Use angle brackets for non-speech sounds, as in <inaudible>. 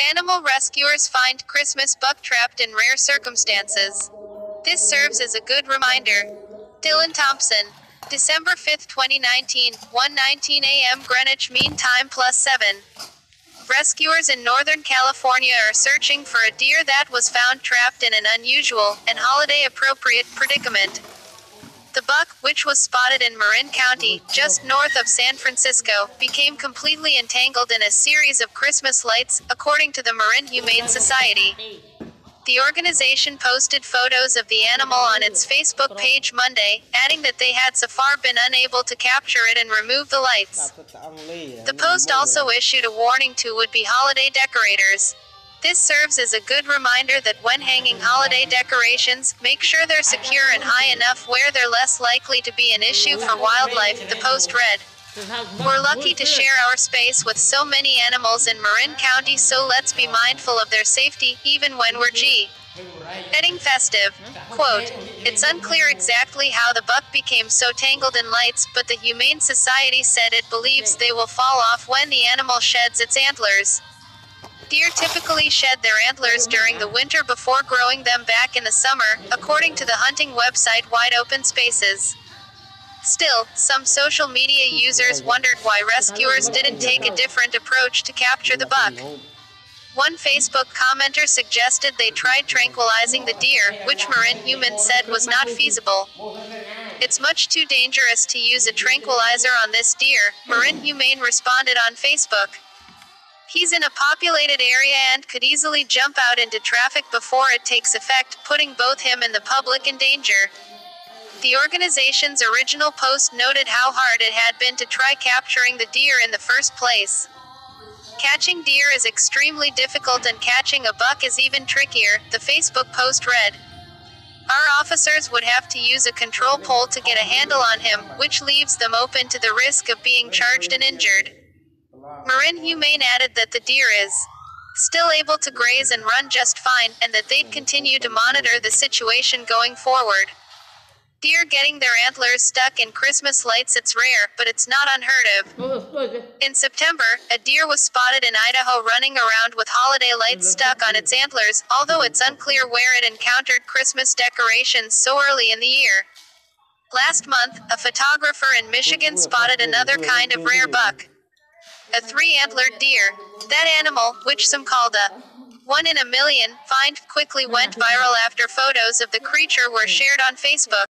Animal rescuers find Christmas buck trapped in rare circumstances. This serves as a good reminder. Dylan Thompson. December 5, 2019, 1:19 a.m. Greenwich Mean Time plus 7. Rescuers in Northern California are searching for a deer that was found trapped in an unusual and holiday appropriate predicament. The buck, which was spotted in Marin County, just north of San Francisco, became completely entangled in a series of Christmas lights, according to the Marin Humane Society. The organization posted photos of the animal on its Facebook page Monday, adding that they had so far been unable to capture it and remove the lights. The post also issued a warning to would be holiday decorators. This serves as a good reminder that when hanging holiday decorations, make sure they're secure and high enough where they're less likely to be an issue for wildlife, the post read. We're lucky to share our space with so many animals in Marin County, so let's be mindful of their safety, even when we're G. Heading festive. Quote, It's unclear exactly how the buck became so tangled in lights, but the Humane Society said it believes they will fall off when the animal sheds its antlers. Deer typically shed their antlers during the winter before growing them back in the summer, according to the hunting website Wide Open Spaces. Still, some social media users wondered why rescuers didn't take a different approach to capture the buck. One Facebook commenter suggested they tried tranquilizing the deer, which Marin Humane said was not feasible. It's much too dangerous to use a tranquilizer on this deer, Marin Humane responded on Facebook. He's in a populated area and could easily jump out into traffic before it takes effect, putting both him and the public in danger. The organization's original post noted how hard it had been to try capturing the deer in the first place. Catching deer is extremely difficult and catching a buck is even trickier, the Facebook post read. Our officers would have to use a control pole to get a handle on him, which leaves them open to the risk of being charged and injured. Marin Humane added that the deer is still able to graze and run just fine, and that they'd continue to monitor the situation going forward. Deer getting their antlers stuck in Christmas lights it's rare, but it's not unheard of. In September, a deer was spotted in Idaho running around with holiday lights stuck on its antlers, although it's unclear where it encountered Christmas decorations so early in the year. Last month, a photographer in Michigan spotted another kind of rare buck. A three antlered deer. That animal, which some called a one in a million, find quickly went <laughs> viral after photos of the creature were shared on Facebook.